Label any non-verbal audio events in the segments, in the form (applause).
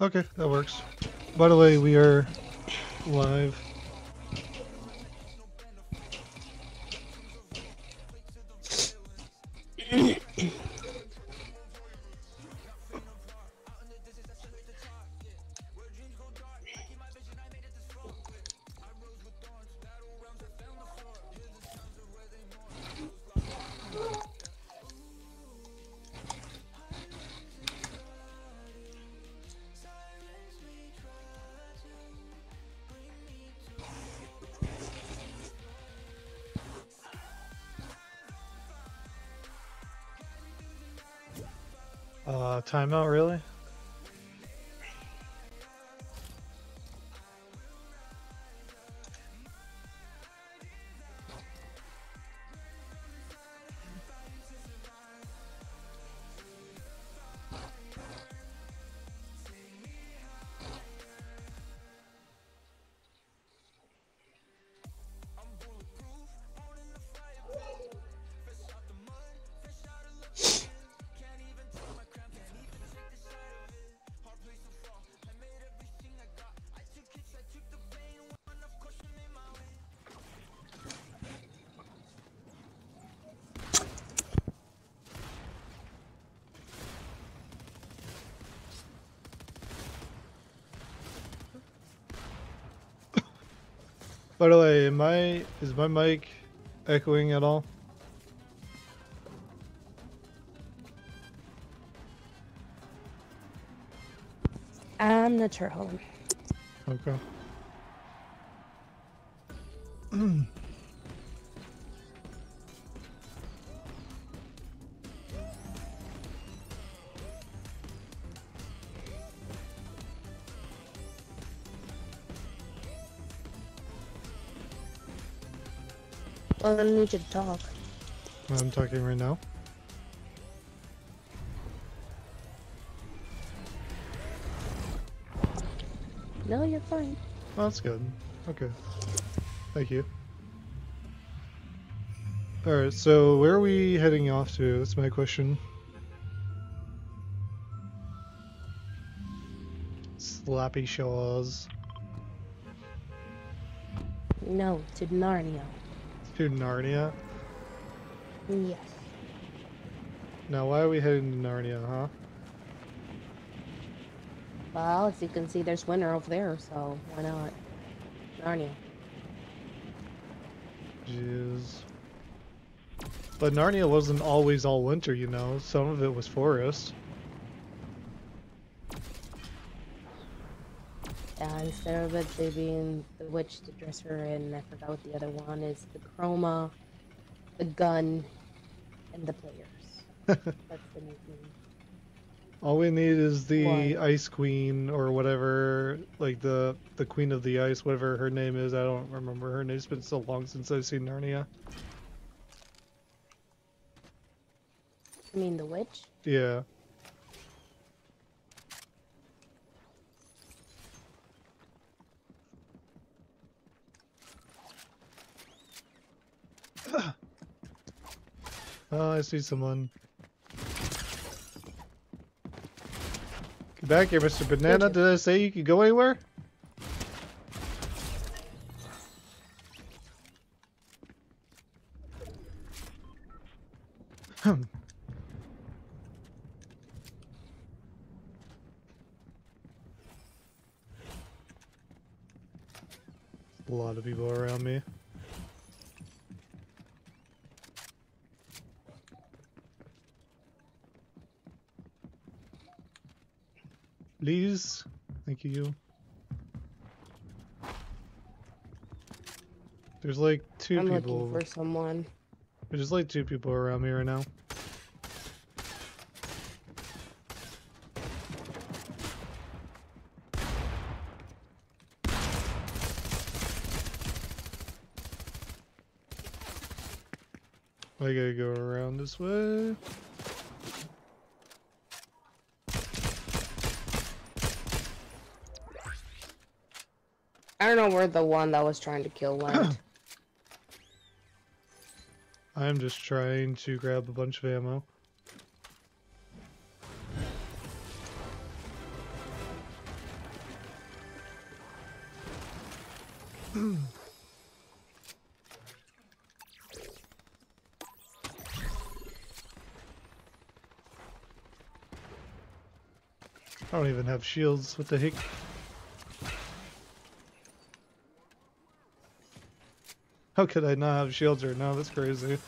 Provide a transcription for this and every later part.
Okay, that works. By the way, we are live. By the way, am I is my mic echoing at all? I'm not sure. Hold on. Okay. (clears throat) I need you to talk. I'm talking right now. No, you're fine. Oh, that's good. Okay. Thank you. Alright, so where are we heading off to? That's my question. Slappy Shores. No, to Narnia. To Narnia? Yes. Now, why are we heading to Narnia, huh? Well, as you can see, there's winter over there, so why not? Narnia. Jeez. But Narnia wasn't always all winter, you know. Some of it was forest. Yeah, instead of it they being the witch, the dresser, and I forgot what the other one is the chroma, the gun, and the players. (laughs) That's the new thing. All we need is the What? Ice Queen or whatever, like the the Queen of the Ice, whatever her name is. I don't remember her name. It's been so long since I've seen Narnia. I mean, the witch? Yeah. Oh, I see someone. Get back here, Mr. Banana. Did I say you could go anywhere? Hmm. A lot of people around me. Please. Thank you. There's like 2 I'm people. looking for someone. There's like two people around me right now. I gotta go around this way. know where the one that was trying to kill went. (clears throat) I'm just trying to grab a bunch of ammo. (clears throat) I don't even have shields. What the heck? How could I not have shields right now? That's crazy.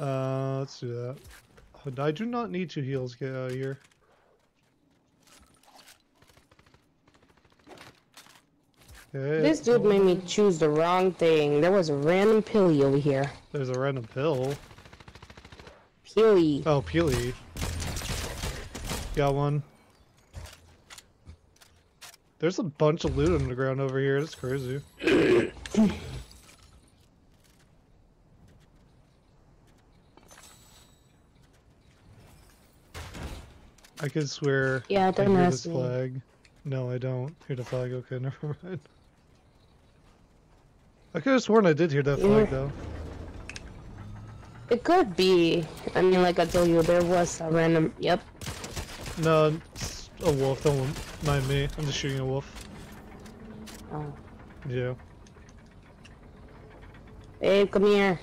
Uh, let's do that. I do not need two heals. Get out of here. Okay. This dude made me choose the wrong thing. There was a random pilly over here. There's a random pill. Pilly. Oh, Peely. Got one. There's a bunch of loot on the ground over here. That's crazy. (clears throat) I could swear Yeah, I don't hear ask this me. flag. No, I don't hear the flag. Okay, (laughs) never mind. I could have sworn I did hear that flag though. It could be. I mean, like I told you, there was a random. Yep. No, it's a wolf. Don't mind me. I'm just shooting a wolf. Oh. Yeah. Hey, come here.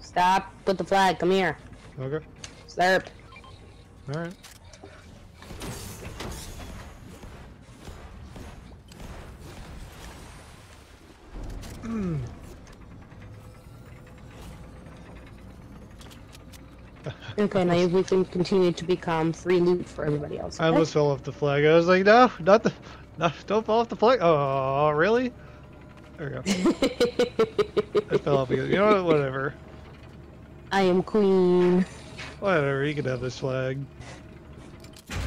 Stop Put the flag. Come here. Okay. Slurp. All Hmm. Okay, now we can continue to become free loot for everybody else. I almost fell off the flag. I was like, no, not the, no, don't fall off the flag. Oh, really? There we go. (laughs) I fell off again. You know what? Whatever. I am queen. Whatever. You can have this flag.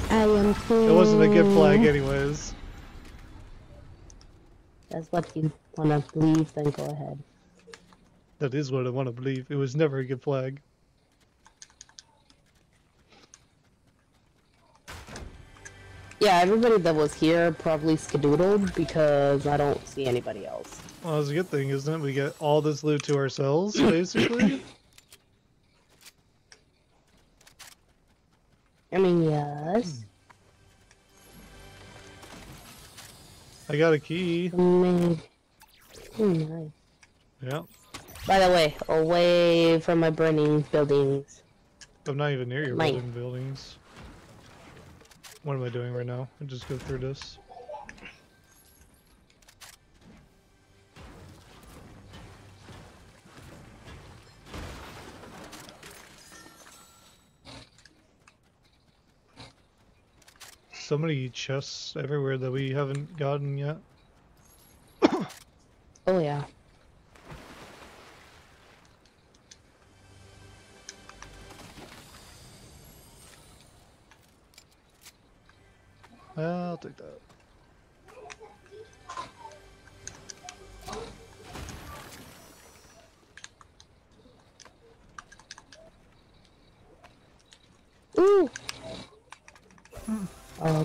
I am queen. It wasn't a good flag, anyways. That's what you want to believe, then go ahead. That is what I want to believe. It was never a good flag. Yeah, everybody that was here probably skedoodled because I don't see anybody else. Well, that's a good thing, isn't it? We get all this loot to ourselves, (coughs) basically. I mean, yes. I got a key. Oh, nice. Yeah. By the way, away from my burning buildings. I'm not even near your building buildings. What am I doing right now? I just go through this. So many chests everywhere that we haven't gotten yet. (coughs) Oh, yeah. I'll take that.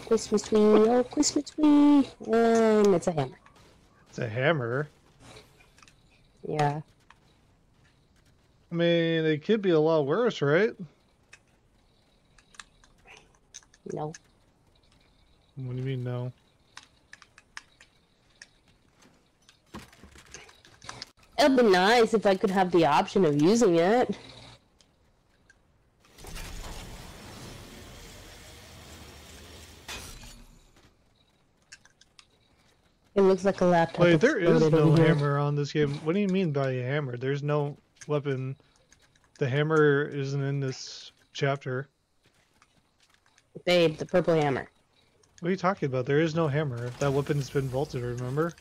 Christmas tree, oh, Christmas tree! And it's a hammer. It's a hammer. Yeah. I mean, it could be a lot worse, right? No. What do you mean, no? It'd be nice if I could have the option of using it. Looks like a laptop. Wait, there is no here. hammer on this game. What do you mean by a hammer? There's no weapon. The hammer isn't in this chapter. Babe, the purple hammer. What are you talking about? There is no hammer. That weapon's been vaulted, remember?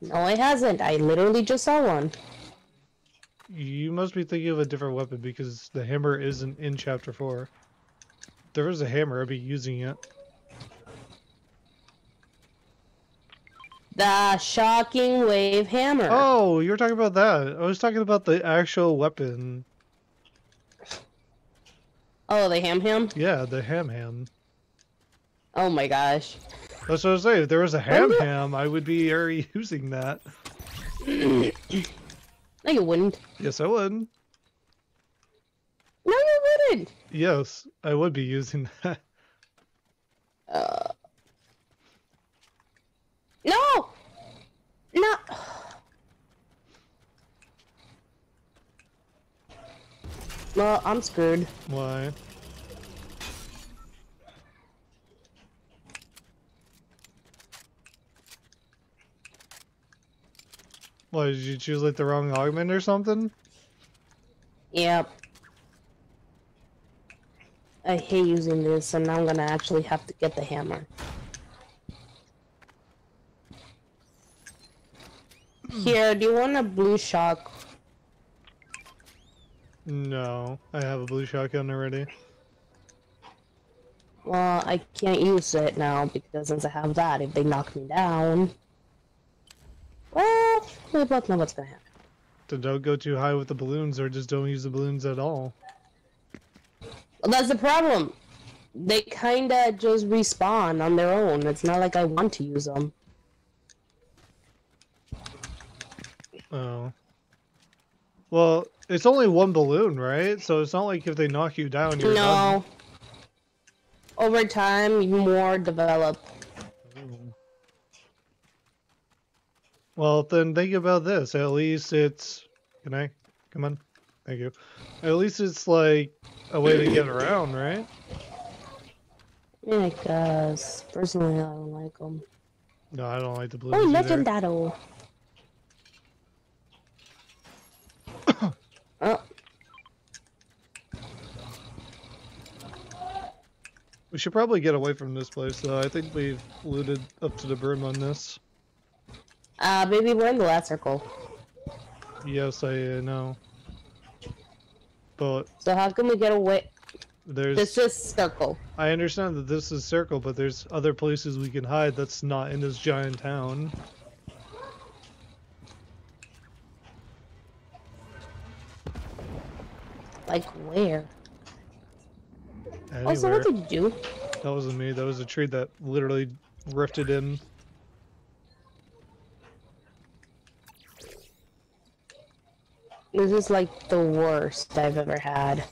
No, it hasn't. I literally just saw one. You must be thinking of a different weapon because the hammer isn't in chapter 4. If there was a hammer, I'd be using it. The shocking wave hammer. Oh, you were talking about that. I was talking about the actual weapon. Oh, the ham ham. Yeah, the ham ham. Oh my gosh. That's what I was saying. If there was a ham ham, I would be already (laughs) using that. (coughs) No, you wouldn't. Yes, I would. No, you wouldn't. Yes, I would be using (laughs) that. Uh, No! No! Well, I'm screwed. Why? Why did you choose like the wrong augment or something? Yep. I hate using this, and now I'm gonna actually have to get the hammer. Here, do you want a blue shock? No, I have a blue shotgun already. Well, I can't use it now because since I have that, if they knock me down... Well, we both know what's gonna happen. Don't go too high with the balloons or just don't use the balloons at all. Well, that's the problem. They kinda just respawn on their own. It's not like I want to use them. Oh. Well, it's only one balloon, right? So it's not like if they knock you down, you're no. Over time, you more develop. done. Well, then think about this. At least it's. Can I? Come on. Thank you. At least it's like a way to get around, right? Yeah, I guess. Personally, I don't like them. No, I don't like the oh, balloons. Oh, either. legendado. oh, We should probably get away from this place, though. I think we've looted up to the brim on this. uh, baby, we're in the last circle. Yes, I uh, know. But So how can we get away? there's. This is circle. I understand that this is circle, but there's other places we can hide that's not in this giant town. Like where? Anywhere. Also, what did you do? That wasn't me. That was a tree that literally rifted in. This is like the worst I've ever had.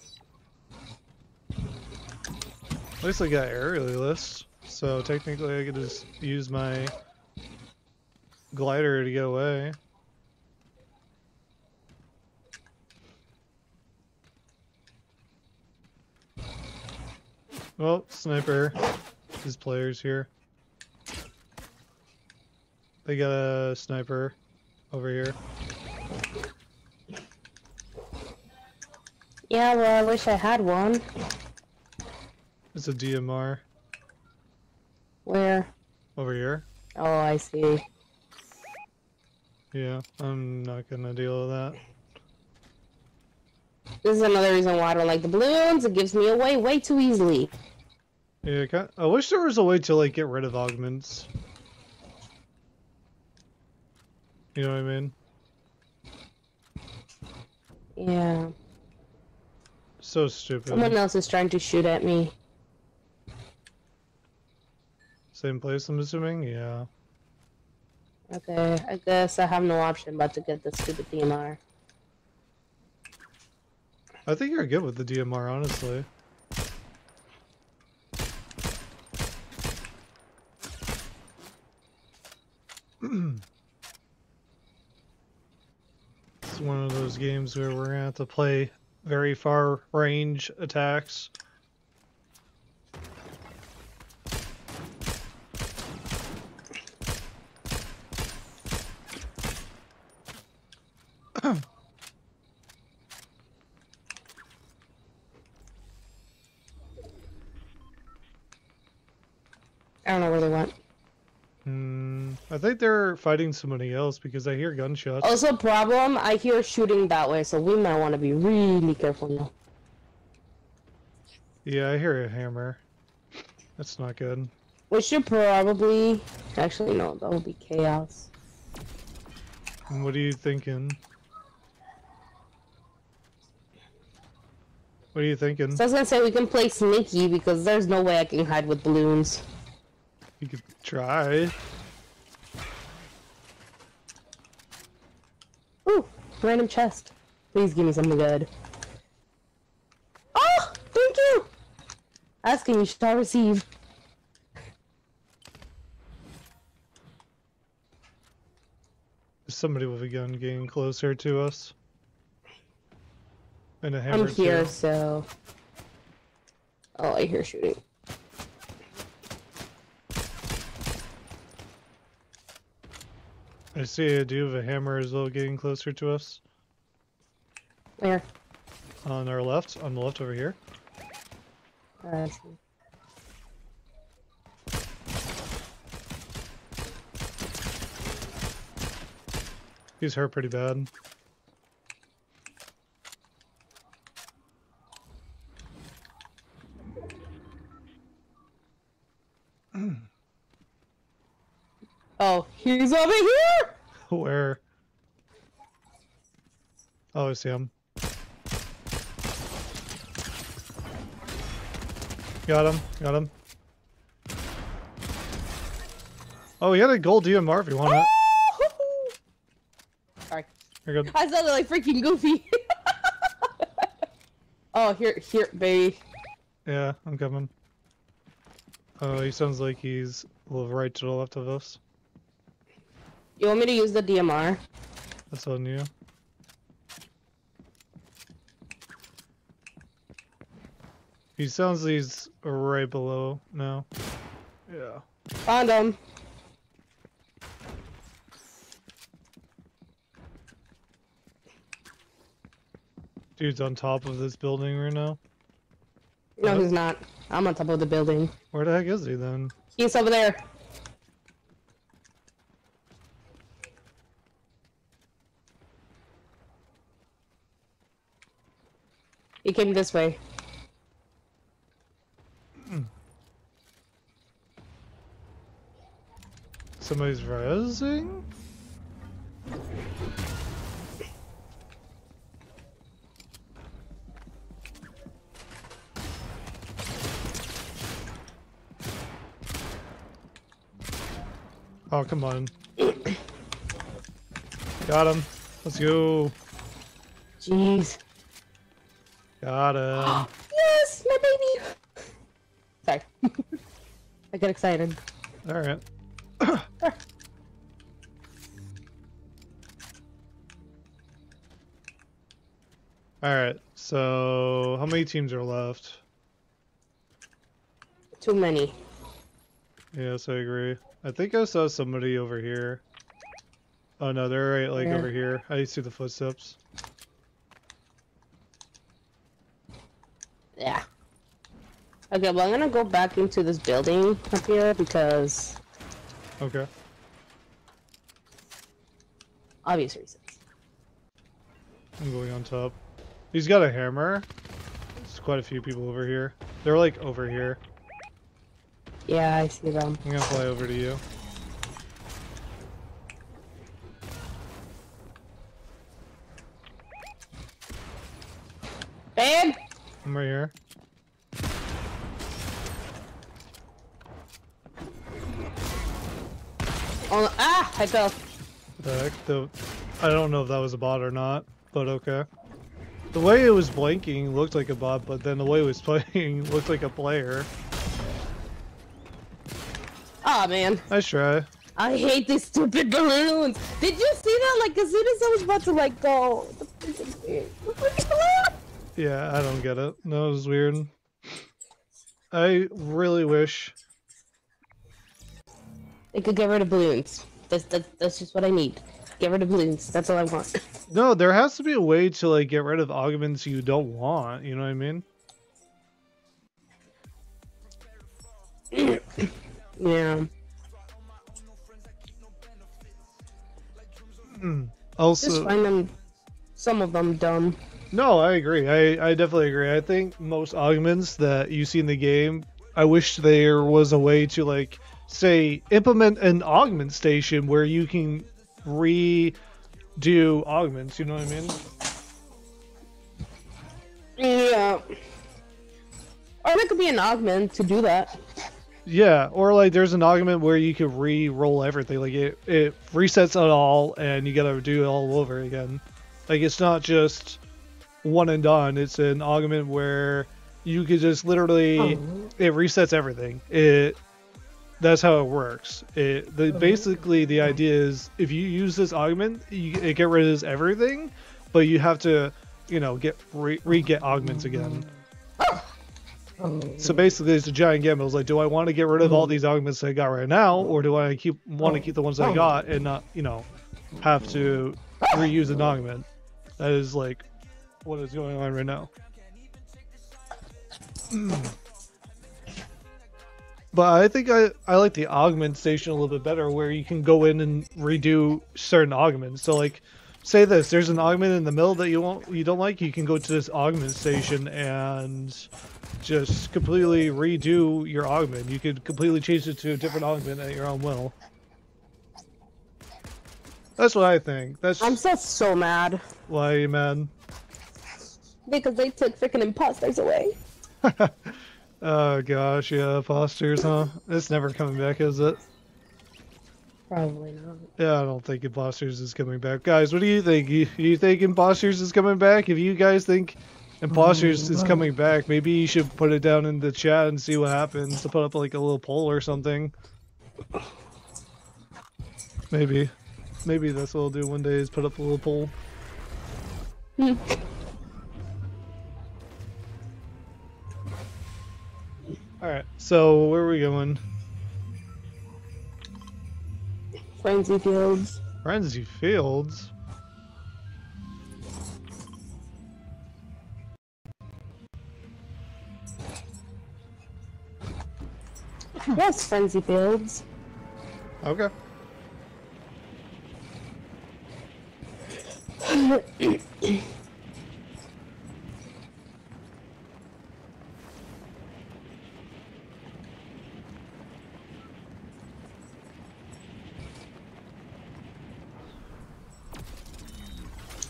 At least I got aerialist, so technically I could just use my glider to get away. Well, sniper. His players here. They got a sniper over here. Yeah, well, I wish I had one. It's a DMR Where? over here. Oh, I see. Yeah, I'm not gonna deal with that. This is another reason why I don't like the balloons. It gives me away way too easily. Yeah, I wish there was a way to like get rid of augments. You know what I mean? Yeah. So stupid. Someone else is trying to shoot at me. Same place, I'm assuming. Yeah. Okay, I guess I have no option but to get the stupid DMR. I think you're good with the DMR, honestly. (clears throat) it's one of those games where we're gonna have to play very far range attacks. I don't know where they went. Hmm. I think they're fighting somebody else because I hear gunshots. Also, problem, I hear shooting that way, so we might want to be really careful now. Yeah, I hear a hammer. That's not good. We should probably... Actually, no, that would be chaos. And what are you thinking? What are you thinking? So I was gonna say we can play sneaky because there's no way I can hide with balloons. You could try. Ooh, random chest. Please give me something good. Oh, thank you! Asking you shall receive. somebody with a gun getting closer to us. And a hammer I'm here, too. so. Oh, I hear shooting. I see a dude with a hammer as well getting closer to us. Where? On our left, on the left over here. Uh, I see. He's hurt pretty bad. oh, he's over here! (laughs) Where? Oh, I see him. Got him. Got him. Oh, he had a gold DMR if you want it. (laughs) Sorry. You're good. I sounded like freaking goofy. (laughs) oh, here, here, baby. Yeah, I'm coming. Oh, he sounds like he's a little right to the left of us. You want me to use the DMR? That's on you. He sounds like he's right below now. Yeah. Found him. Dude's on top of this building right now. No, Yep. he's not. I'm on top of the building. Where the heck is he then? He's over there. He came this way. Somebody's resing? Oh, come on. (clears throat) Got him. Let's go. Jeez. Got him. Yes, my baby. Sorry. (laughs) I get excited. Alright. (coughs) Alright, so how many teams are left? Too many. Yes, I agree. I think I saw somebody over here. Oh no, they're right like Where? over here. I see the footsteps. Yeah. Okay, well, I'm gonna go back into this building up here because Okay. obvious reasons. I'm going on top. He's got a hammer. There's quite a few people over here. They're like over here. Yeah, I see them. I'm gonna fly over to you. Babe! I'm right here. Oh, ah! I fell. The heck? The, I don't know if that was a bot or not, but okay. The way it was blinking looked like a bot, but then the way it was (laughs) playing looked like a player. Ah, man. Nice try. I hate these stupid balloons. Did you see that? Like, as soon as I was about to, like, go... The freaking thing- the freaking balloon! Yeah, I don't get it. No, it was weird. I really wish. They could get rid of balloons. That's, that's, that's just what I need. Get rid of balloons. That's all I want. (laughs) No, there has to be a way to like get rid of augments you don't want. You know what I mean? (coughs) yeah. Mm. Just Also, find them... Some of them dumb. no, I agree. I I definitely agree. I think most augments that you see in the game, I wish there was a way to like say implement an augment station where you can redo augments. You know what I mean? Yeah. Or there could be an augment to do that. Yeah, or like there's an augment where you can re-roll everything. Like it, it resets it all, and you gotta do it all over again. Like it's not just one and done. It's an augment where you could just literally Oh. it resets everything. It that's how it works. It the uh-huh. basically the idea is if you use this augment, you it get rid of everything, but you have to, you know, get re, re get augments again. So oh. basically, it's a giant gamble. It's like, do I want to get rid of all mm-hmm. these augments I got right now, or do I keep want to oh. keep the ones I oh. got and not, you know, have to reuse an augment? That is like what is going on right now. Mm. But I think I, I like the augment station a little bit better where you can go in and redo certain augments. So like say this, there's an augment in the middle that you won't you don't like, you can go to this augment station and just completely redo your augment. You could completely change it to a different augment at your own will. That's what I think. That's I'm so so mad why you mad. because they took freaking imposters away. (laughs) oh gosh, yeah, imposters, huh? It's never coming back, is it? Probably not. Yeah, I don't think imposters is coming back. Guys, what do you think? You, you think imposters is coming back? If you guys think imposters is mm-hmm. coming back, maybe you should put it down in the chat and see what happens. To put up like a little poll or something. Maybe. Maybe that's what we'll do one day is put up a little poll. Hmm. So where are we going? Frenzy Fields. Frenzy Fields? Yes, Frenzy Fields. Okay. (laughs)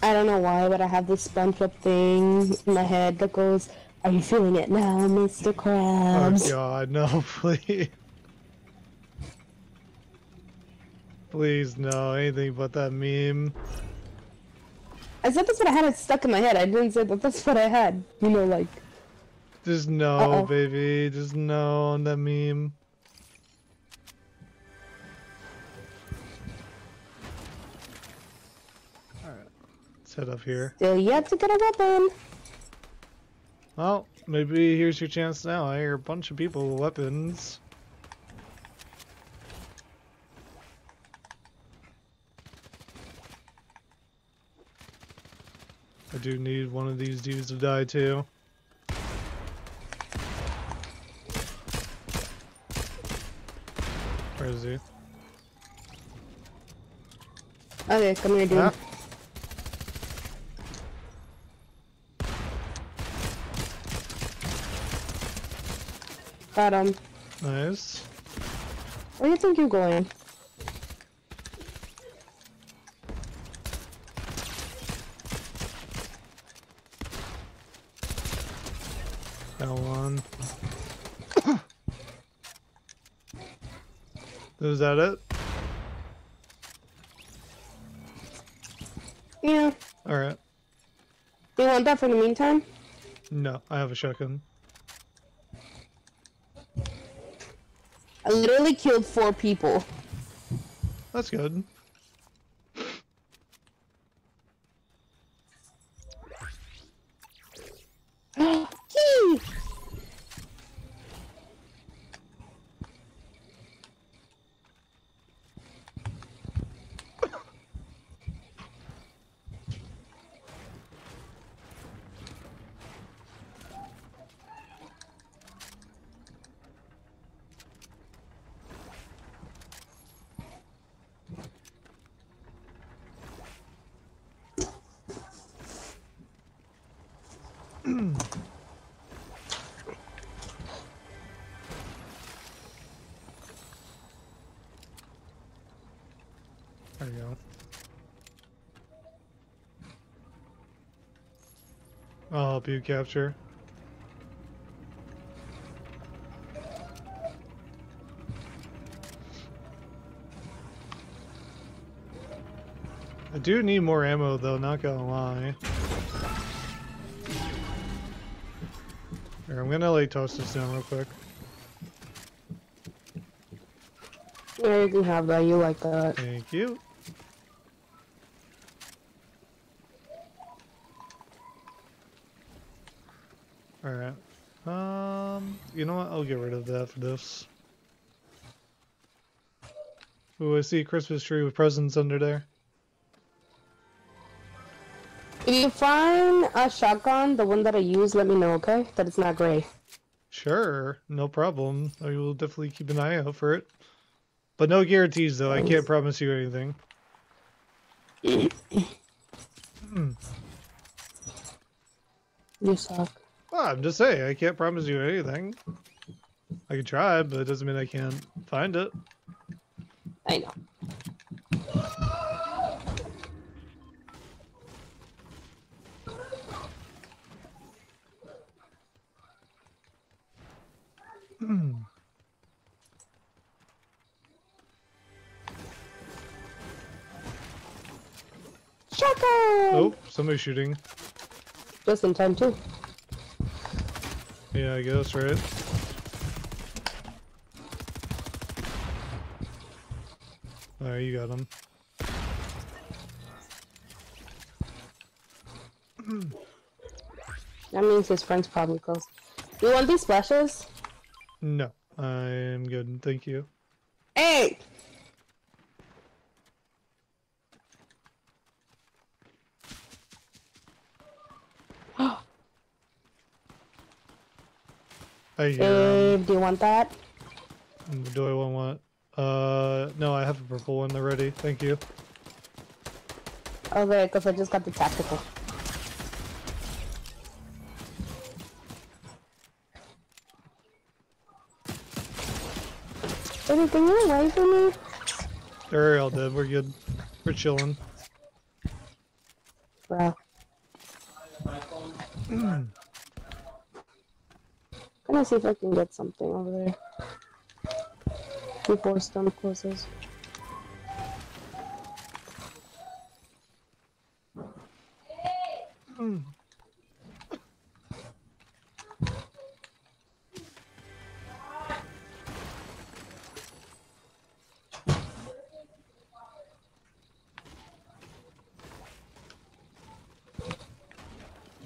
I don't know why, but I have this SpongeBob thing in my head that goes, "Are you feeling it now, Mr. Krabs?" Oh Krabs?" god, no, (laughs) please. Please, no, anything but that meme. I said that's what I had it stuck in my head. I didn't say that that's what I had. You know, like Just no, Uh-oh. baby. Just no on that meme. Head up here. still yet to get a weapon. Well, maybe here's your chance now. I hear a bunch of people with weapons. I do need one of these dudes to die too. Where is he? Okay, come here, dude. Ah. Got him. Nice. Where do you think you're going? Got one. (coughs) Is that it? Yeah. Alright. Do you want that for the meantime? No, I have a shotgun. I literally killed four people. That's good. There you go. I'll help you capture. I do need more ammo though, not gonna lie. Here, I'm gonna lay toss this down real quick. Yeah, you can have that. You like that. Thank you. Alright. Um, you know what? I'll get rid of that for this. Ooh, I see a Christmas tree with presents under there. If you find a shotgun, the one that I use, let me know, okay? That it's not gray. Sure, no problem. I will definitely keep an eye out for it. But no guarantees, though. I can't promise you anything. You suck. Well, I'm just saying, I can't promise you anything. I can try, but it doesn't mean I can't find it. I know. Oh, somebody's shooting. Just in time, too. Yeah, I guess, right? Alright, you got him. (clears throat) That means his friend's probably close. You want these splashes? No, I am good, thank you. Hey! I hear do you want that? Do I want what? Uh, no, I have a purple one already, thank you. Okay, because I just got the tactical. Anything you away from me? They're all dead, we're good. We're chilling. Bro. (clears throat) Gonna see if I can get something over there. Before storm closes.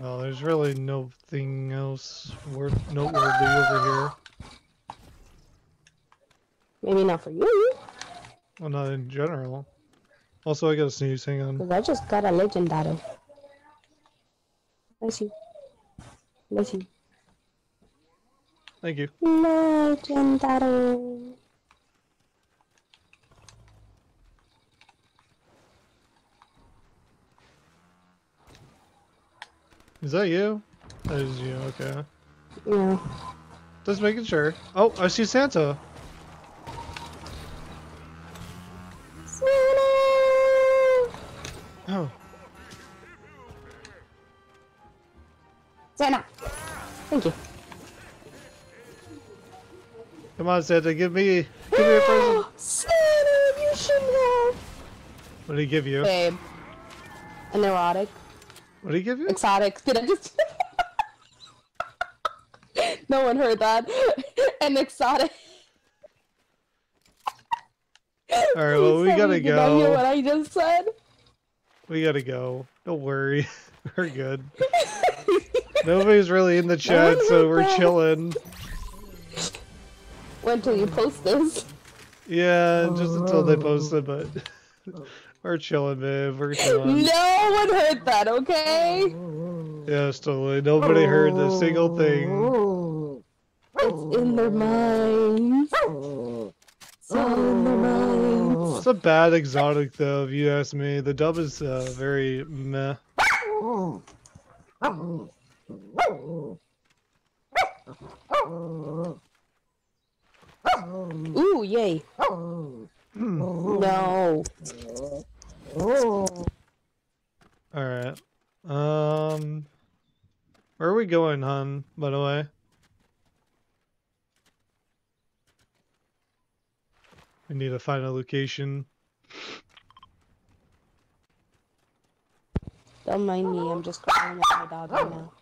Well, there's really nothing else worth noteworthy over here. Maybe not for you, Well, not in general. Also, I got a sneeze, hang on. I just got a legendary. Bless you. Bless you. Thank you. Legendary. Is that you? That is you, okay. Yeah. Just making sure. Oh, I see Santa. Thank you. come on, Santa, give me, give me a present. (gasps) Santa, you should have. What did he give you? Babe. An erotic. What did he give you? Exotic. Did I just. (laughs) no one heard that. (laughs) An exotic. (laughs) All right, well, we gotta go. Did I hear what I just said? We gotta go. Don't worry, we're good. Nobody's really in the chat, so we're chilling. Wait until you post this. Yeah, just until they post it, but (laughs) we're chilling, man. We're chilling. No one heard that, okay? Yes, totally. Nobody heard a single thing. It's in their minds. It's all in their minds. It's a bad exotic, though, if you ask me. The dub is uh, very meh. (laughs) Ooh, yay. No. Alright. Um. Where are we going, hon, by the way? We need to find a location. Don't mind me, I'm just crying with my dog right now.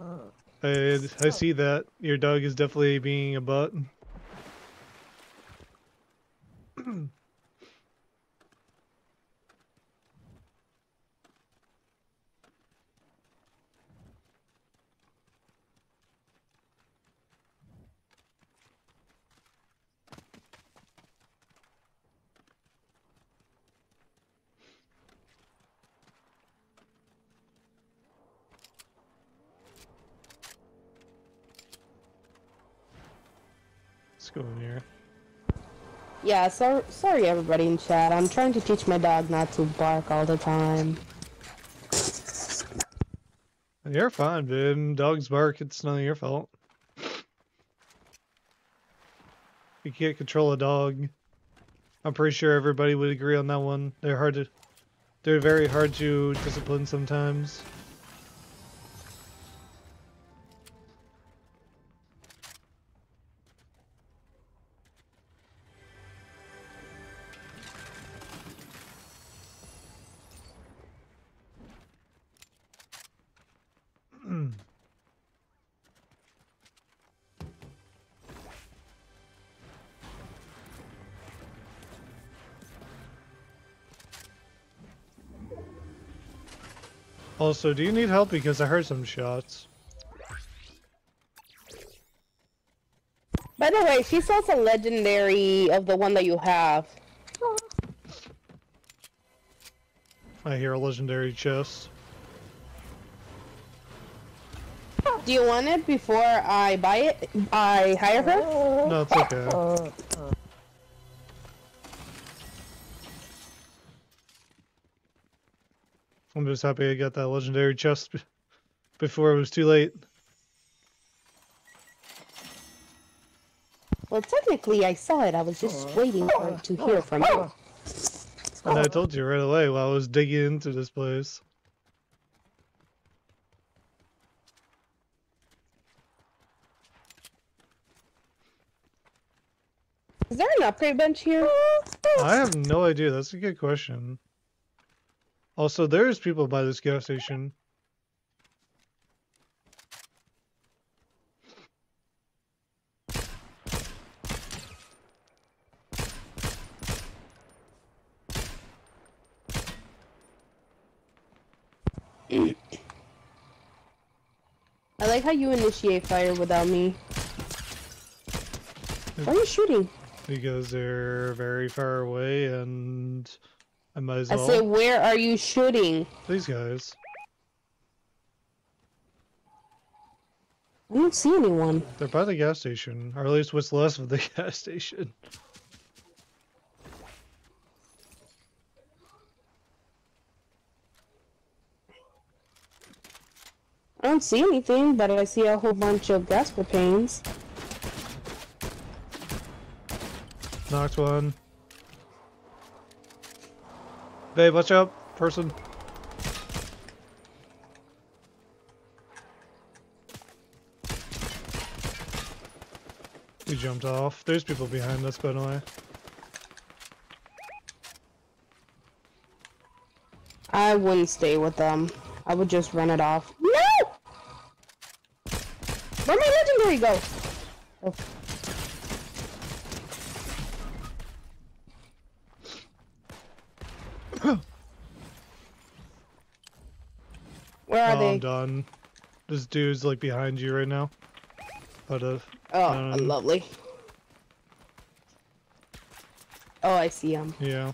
I, I see that. Your dog is definitely being a butt. (clears throat) Let's go in here. Yeah, so, sorry everybody in chat. I'm trying to teach my dog not to bark all the time. You're fine, babe. Dogs bark. It's none of your fault. You can't control a dog. I'm pretty sure everybody would agree on that one. They're hard to, they're very hard to discipline sometimes. Also, do you need help? Because I heard some shots. By the way, she sells a legendary of the one that you have. I hear a legendary chest. Do you want it before I buy it? I hire her? No, it's okay. Uh, uh, uh. I'm just happy I got that legendary chest before it was too late. Well, technically, I saw it. I was just waiting for to hear from you. And I told you right away while I was digging into this place. Is there an upgrade bench here? I have no idea. That's a good question. Also, there's people by this gas station. I like how you initiate fire without me. Why are you shooting? Because they're very far away and I might as I well. say, where are you shooting? These guys. I don't see anyone. They're by the gas station. Or at least what's left of the (laughs) gas station. I don't see anything, but I see a whole bunch of gas propanes. Knocked one. Babe, watch out, person. We jumped off. There's people behind us, by the way. I wouldn't stay with them. I would just run it off. No! Where'd my legendary go? Oh. Where are they? I'm done. This dude's like behind you right now. But uh, Oh, Um, lovely. Oh, I see him. yeah.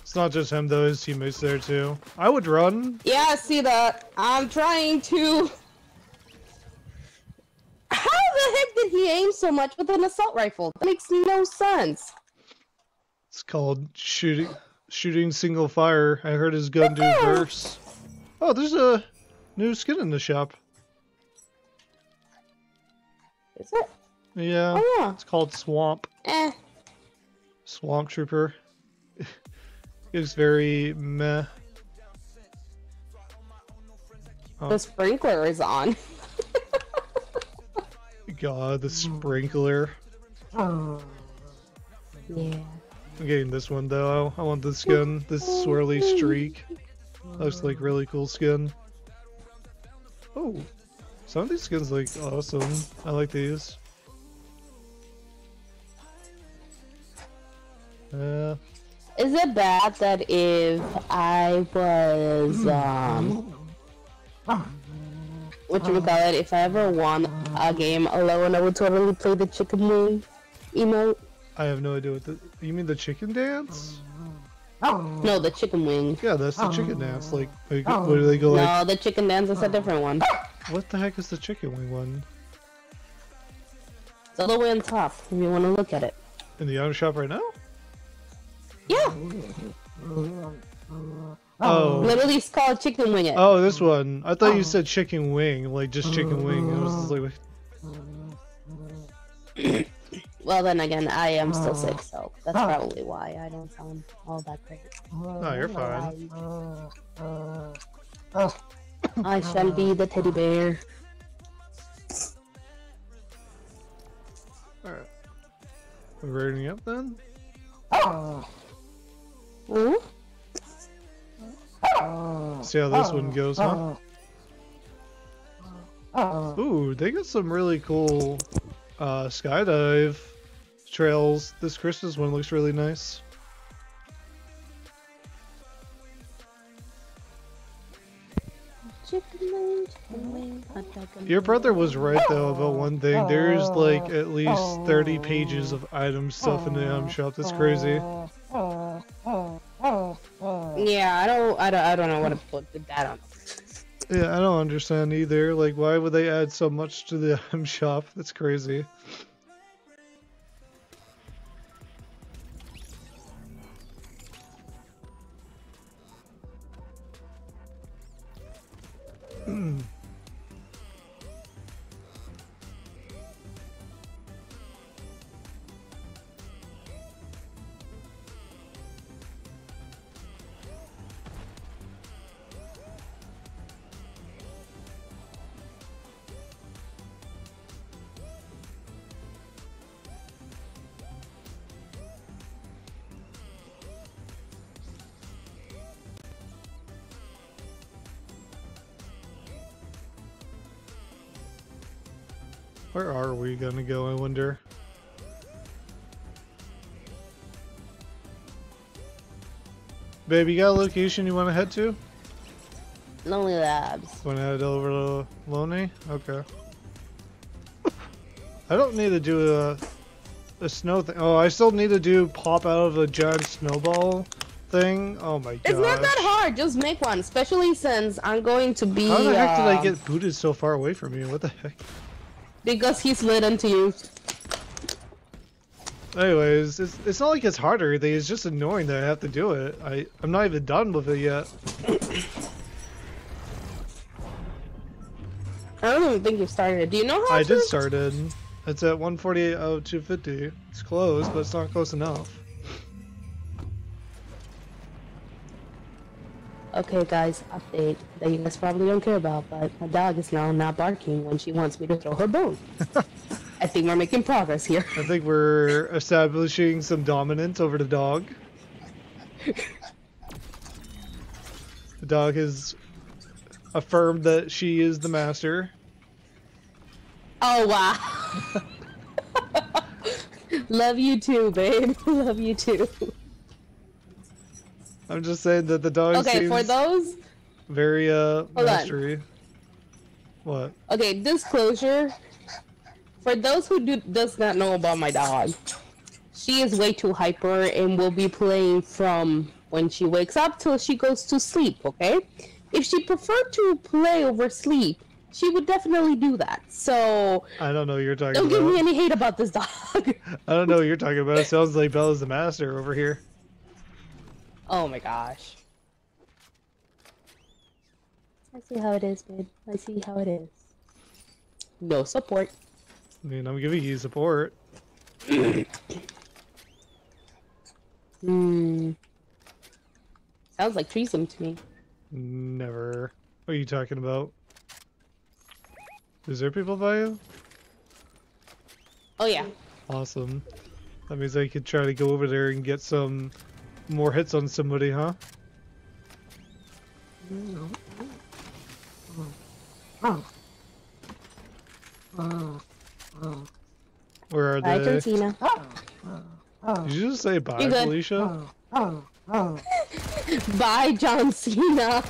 It's not just him though, his teammates there too. I would run. Yeah, I see that. I'm trying to. How the heck did he aim so much with an assault rifle? That makes no sense. It's called shooting shooting single fire. I heard his gun do bursts. Oh, there's a new skin in the shop. Is it? Yeah. Oh yeah. It's called Swamp. Eh. Swamp Trooper. (laughs) it's very meh. Oh, The sprinkler is on. (laughs) God, the sprinkler. Oh. Yeah. I'm getting this one though. I want this skin. This swirly streak. Looks like really cool skin. Oh, some of these skins look awesome. I like these. Yeah. Is it bad that if I was um what you would call it, if I ever won a game alone, I would totally play the chicken wing emote. I have no idea what the. You mean the chicken dance? No, the chicken wing. Yeah, that's the chicken dance. Like, like oh. what do they go like? No, the chicken dance is a oh. different one. (laughs) What the heck is the chicken wing one? It's all the way on top if you want to look at it. In the item shop right now? Yeah, Oh. literally it's called chicken wing it. Oh, this one. I thought you oh. said chicken wing, like just chicken wing. It was just like, (clears throat) (clears throat) Well, then again, I am still sick, (sighs) so that's probably why I don't sound all that great. no, you're fine. I shall be the teddy bear. Alright. We rating up then? Hmm? See how this one goes, huh? Ooh, they got some really cool uh, skydive trails. This Christmas one looks really nice. Chicken wing, chicken wing, hot dog and Your brother was right though about one thing. There's like at least 30 pages of item stuff in the item shop. That's crazy. Yeah, I don't, I don't, I don't know what to put that on. Yeah, I don't understand either. Like, why would they add so much to the item shop? That's crazy. Babe, you got a location you want to head to? Lonely Labs. Want to head over to Lonely? Okay. (laughs) I don't need to do a, a snow thing. Oh, I still need to do pop out of a giant snowball thing. Oh my god. It's not that hard. Just make one, especially since I'm going to be. How the heck did I um, get booted so far away from you? What the heck? Because he's slid into you. Anyways, it's, it's not like it's hard or anything. It's just annoying that I have to do it. I, I'm not even done with it yet. I don't even think you started. Do you know how? I did start it. It's at 148 out of 250. It's close, but it's not close enough. Okay, guys, update that you guys probably don't care about, but my dog is now not barking when she wants me to throw her bone. (laughs) I think we're making progress here. I think we're establishing some dominance over the dog. The dog has affirmed that she is the master. Oh wow. (laughs) Love you too, babe. (laughs) Love you too. I'm just saying that the dog Okay, for those very uh on. mastery. What? Okay, disclosure. For those who do does not know about my dog, she is way too hyper and will be playing from when she wakes up till she goes to sleep, okay? If she preferred to play over sleep, she would definitely do that. So I don't know what you're talking don't give me any hate about this dog. (laughs) I don't know what you're talking about. It sounds like Bella's the master over here. oh my gosh. I see how it is, babe. I see how it is. No support. I mean, I'm giving you support. Hmm. Sounds like threesome to me. Never. What are you talking about? Is there people by you? Oh yeah. Awesome. That means I could try to go over there and get some more hits on somebody, huh? Where are Hi, they? Josina. Did you just say bye, You good. Felicia? (laughs) Bye, John Cena.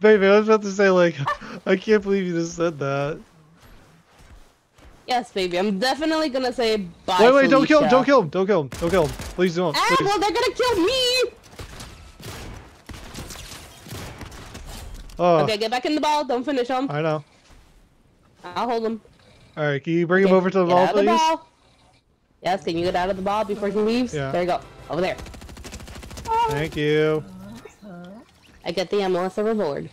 Baby, I was about to say like, (laughs) I can't believe you just said that. yes, baby. I'm definitely gonna say bye. wait, wait, don't kill him! Don't kill him! Don't kill him! Don't kill him! Please don't! Ah, Please. well, they're gonna kill me. Oh, Okay, get back in the ball. Don't finish him. I know. I'll hold him. All right, can you bring him over to the get ball, out of the please? ball. Yes, can you get out of the ball before he leaves? Yeah. There you go. Over there. Thank you. I get the Melissa reward.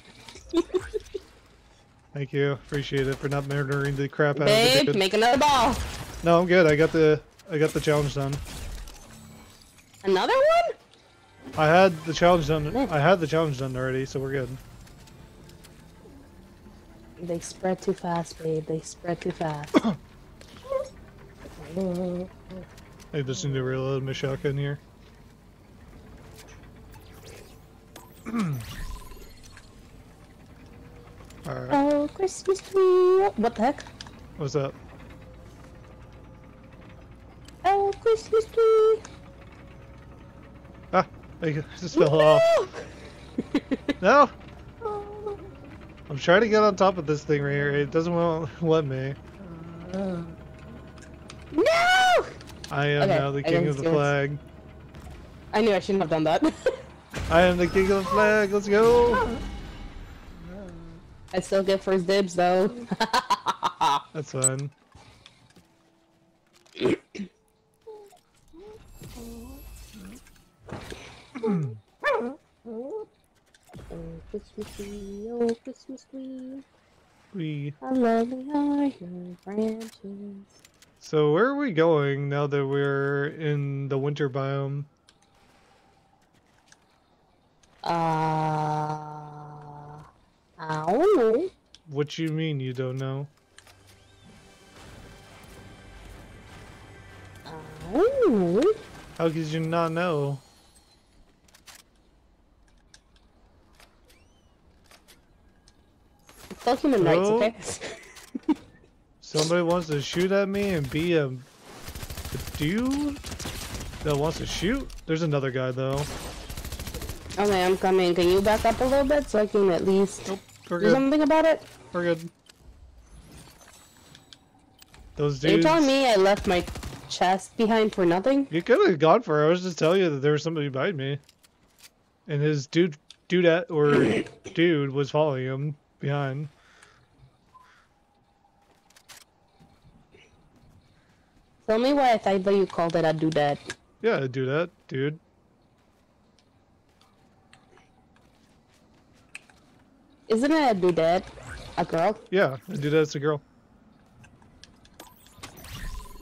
(laughs) Thank you. Appreciate it for not murdering the crap out of the Babe, make another ball. No, I'm good. I got the I got the challenge done. Another one? I had the challenge done. I had the challenge done already, so we're good. They spread too fast, babe. They spread too fast. I just need to reload my shotgun here. (coughs) Alright, oh, Christmas tree. What the heck? what's up? Oh, Christmas tree. Ah, I just fell off. No! I'm trying to get on top of this thing right here. It doesn't want (laughs) let me. Uh, no! I am Okay, now the king of the flag. I knew I shouldn't have done that. (laughs) I am the king of the flag. Let's go. I still get first dibs though. (laughs) That's fine. (clears throat) oh, Christmas tree, oh, Christmas tree. We. How lovely are your branches. So where are we going now that we're in the winter biome? Uh, I don't know. What you mean you don't know? I don't know. How could you not know? Human rights, Oh. okay? (laughs) Somebody wants to shoot at me and be a, a dude that wants to shoot? There's another guy though. Oh, okay, I'm coming. Can you back up a little bit so I can at least Nope, do good. something about it? We're good. Those dudes. telling me I left my chest behind for nothing? You could have gone for it. I was just telling you that there was somebody behind me. And his dude, dudette, or (coughs) dude was following him behind. Tell me why I thought that you called it a dudette. Yeah, dudette, dude. Isn't it a dudette? A girl? Yeah, a dudette's a girl.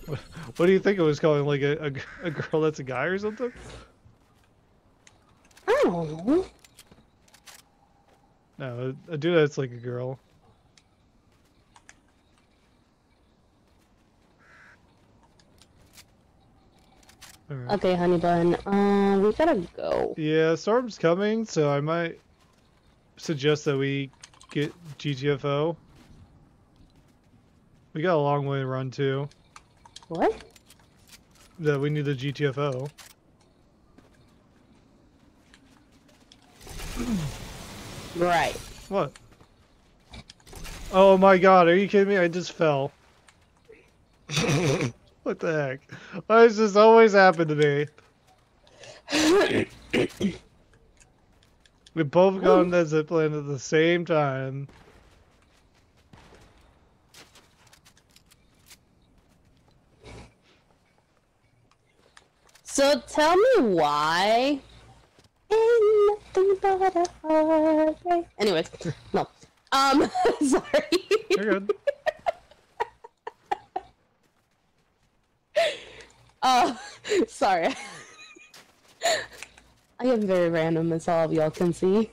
What, (laughs) what do you think it was calling? Like a, a, a girl that's a guy or something? I don't know. No, a, a dudette's like a girl. Alright. Okay, honey bun. Um, we gotta go. Yeah, storm's coming, so I might suggest that we get GTFO. We got a long way to run too. What? That we need the GTFO. (clears throat) Right. What? Oh my god, are you kidding me? I just fell. (laughs) what the heck? Why does this always happen to me? (coughs) We both got on that zipline at the same time. So tell me why. Ain't nothing but a heartbreak. Anyways, no. Um, (laughs) sorry. You're good. Oh, (laughs) sorry. (laughs) I am very random, as all of y'all can see.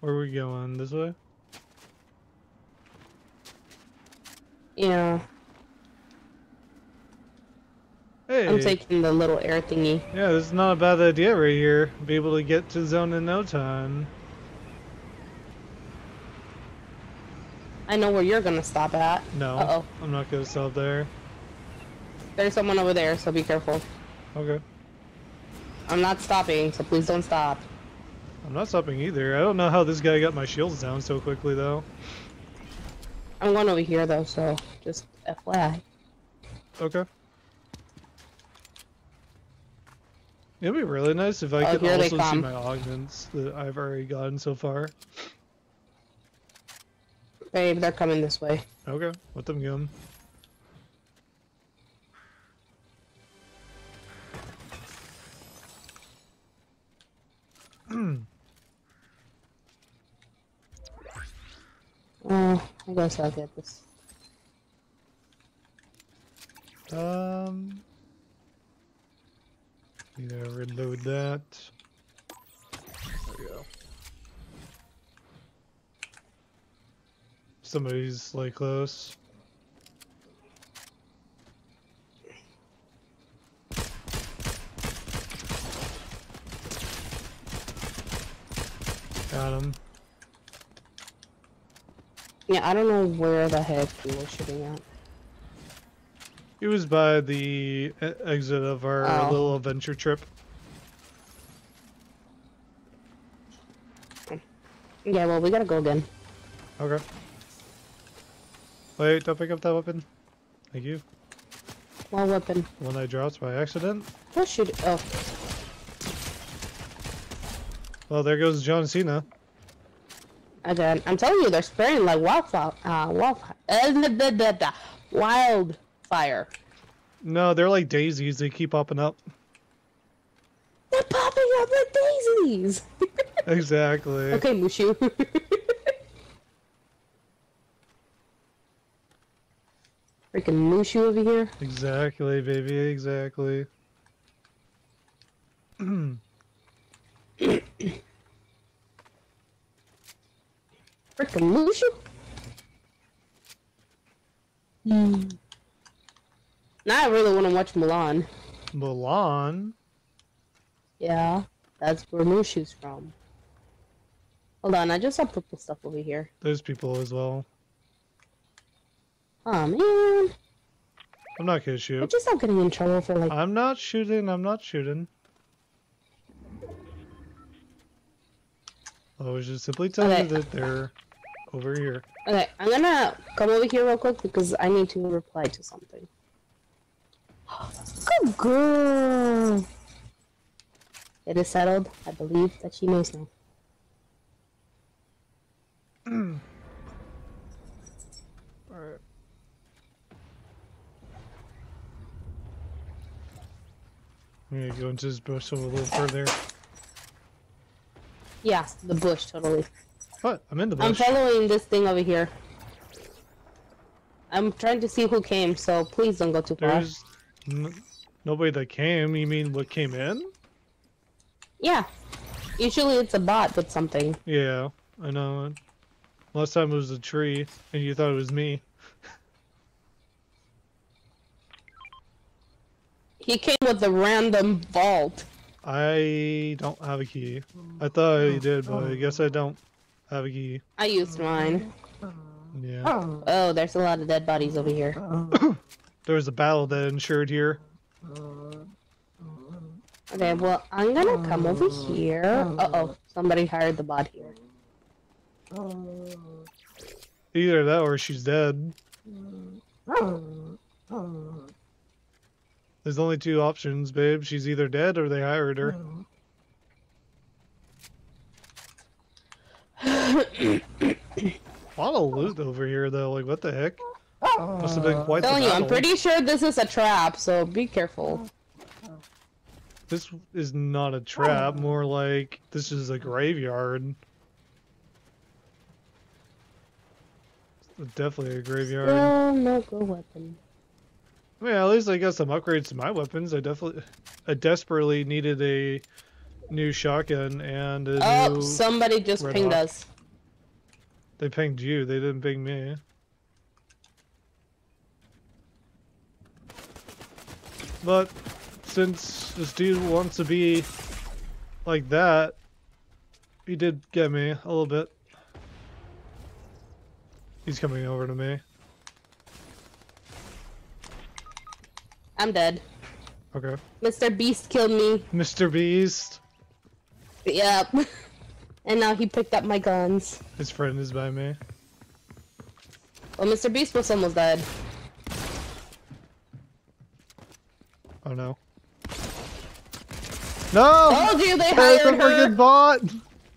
Where are we going? This way? Yeah, Hey. I'm taking the little air thingy. Yeah, this is not a bad idea right here. Be able to get to zone in no time. I know where you're gonna stop at. No, Uh-oh. I'm not gonna stop there. There's someone over there, so be careful. Okay. I'm not stopping, so please don't stop. I'm not stopping either. I don't know how this guy got my shields down so quickly though. I'm going over here though, so just FYI. Okay. It'd be really nice if I Oh, could also see my augments that I've already gotten so far. Babe, they're coming this way. Okay, let them go. Oh, I guess I'll get this. Um, need to reload that. There we go. Somebody's like close. Got him. Yeah, I don't know where the heck he was shooting at. He was by the exit of our Oh. little adventure trip. Yeah, well, we gotta go again. Okay. Wait, don't pick up that weapon. Thank you. Well, weapon. One I dropped by accident. Who's shooting? Oh, Well, there goes John Cena. Again. I'm telling you, they're spraying like wildfire. Uh, wildfire. Uh. Wildfire. No, they're like daisies. They keep popping up. They're popping up like daisies. (laughs) (laughs) Exactly. okay, Mushu. (laughs) Freaking Mushu over here. Exactly, baby. Exactly. (clears throat) Freaking Mushu. Hmm. Now I really want to watch Mulan. Mulan. Yeah, that's where Mushu's from. Hold on, I just saw purple stuff over here. There's people as well. Oh man, I'm not gonna I shoot. just not getting in trouble for like. I'm not shooting. I'm not shooting. I was just simply telling Okay. you that they're over here. Okay, I'm gonna come over here real quick because I need to reply to something. Good girl. It is settled. I believe that she knows now. Hmm. Alright. I'm gonna go into this bush a little further. Yeah, the bush, totally. What? I'm in the I'm following this thing over here. I'm trying to see who came, so please don't go too far. There's n- nobody that came. You mean what came in? Yeah. Usually it's a bot with something. Yeah, I know. Last time it was a tree, and you thought it was me. (laughs) He came with a random vault. I don't have a key. I thought I did, but I guess I don't have a key. I used mine. Yeah. Oh, there's a lot of dead bodies over here. (coughs) There was a battle that ensured here. Okay, well, I'm gonna come over here. Uh-oh, somebody hired the bot here. Either that or she's dead. There's only two options, babe. She's either dead or they hired her. A lot of loot over here, though. Like, what the heck? Must have been uh, quite the telling you, I'm pretty sure this is a trap, so be careful. This is not a trap. More like this is a graveyard. It's definitely a graveyard. Oh, no go weapon. I mean, at least I got some upgrades to my weapons. I definitely, I desperately needed a new shotgun and a Oh, new. somebody just Red pinged Hawk. us. They pinged you. They didn't ping me. But since this dude wants to be like that, he did get me a little bit. He's coming over to me. I'm dead. Okay. Mr. Beast killed me. Mr. Beast. Yep. (laughs) And now he picked up my guns. His friend is by me. Well, Mr. Beast was almost dead. Oh no. No! Told you they That's a hired her, bot!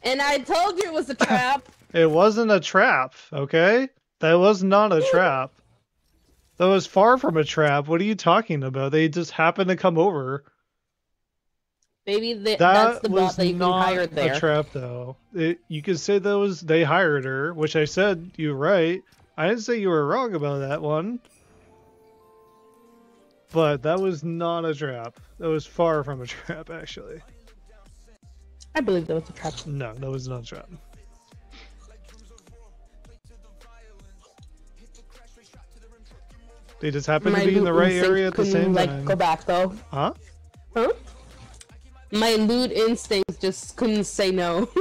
and I told you it was a trap. (laughs) It wasn't a trap, okay? That was not a trap. That was far from a trap. What are you talking about? They just happened to come over. Maybe they, That that's the was bot that you can hire there. a trap, though. It, you could say that was they hired her, which I said you're right. I didn't say you were wrong about that one. But that was not a trap. That was far from a (laughs) trap, actually. I believe that was a trap. No, that was not a trap. They just happened to be in the right area at the same like, time. Go back though. Huh? Huh? My loot instincts just couldn't say no. (laughs)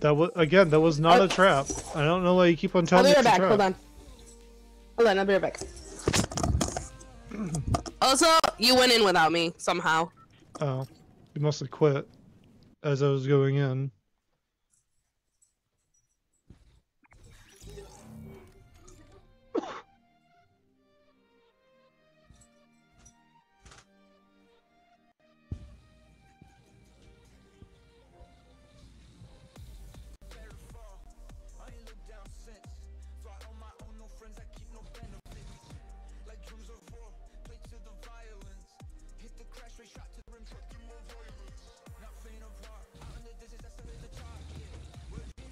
That was again. That was not a uh, trap. I don't know why you keep on telling me. I'll be right back. Hold on. Hold on. I'll be right back. (clears throat) Also, you went in without me somehow. Oh, you must have quit as I was going in.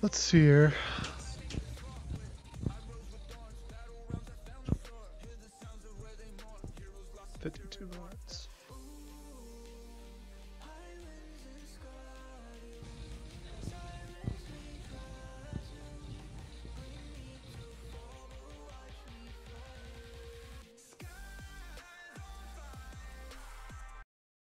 Let's see here.